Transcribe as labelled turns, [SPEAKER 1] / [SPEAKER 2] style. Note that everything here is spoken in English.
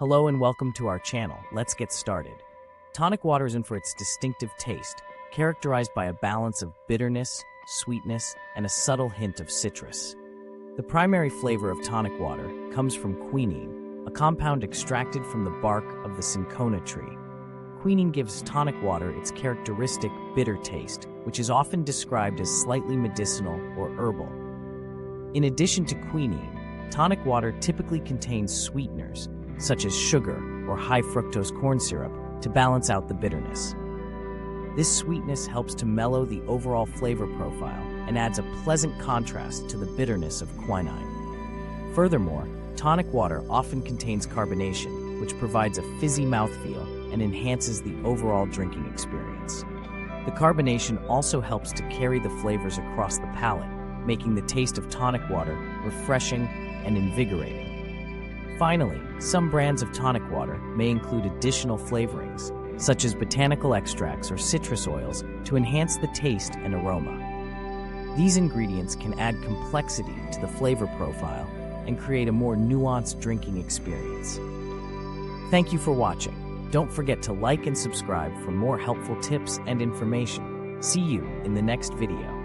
[SPEAKER 1] Hello and welcome to our channel. Let's get started. Tonic water is known for its distinctive taste, characterized by a balance of bitterness, sweetness, and a subtle hint of citrus. The primary flavor of tonic water comes from quinine, a compound extracted from the bark of the cinchona tree. Quinine gives tonic water its characteristic bitter taste, which is often described as slightly medicinal or herbal. In addition to quinine, tonic water typically contains sweeteners, such as sugar or high fructose corn syrup, to balance out the bitterness. This sweetness helps to mellow the overall flavor profile and adds a pleasant contrast to the bitterness of quinine. Furthermore, tonic water often contains carbonation, which provides a fizzy mouthfeel and enhances the overall drinking experience. The carbonation also helps to carry the flavors across the palate, making the taste of tonic water refreshing and invigorating. Finally, some brands of tonic water may include additional flavorings, such as botanical extracts or citrus oils, to enhance the taste and aroma. These ingredients can add complexity to the flavor profile and create a more nuanced drinking experience. Thank you for watching. Don't forget to like and subscribe for more helpful tips and information. See you in the next video.